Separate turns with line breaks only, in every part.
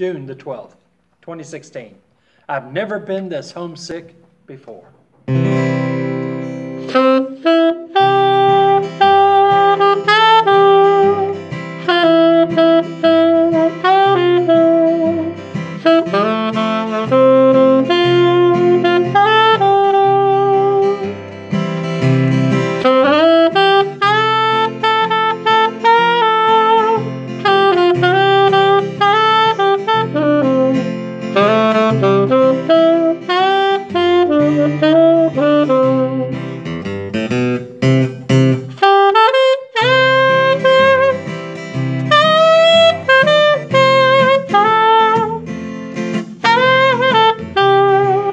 June the 12th, 2016. I've never been this homesick before.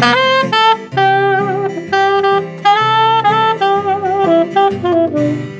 Thank you.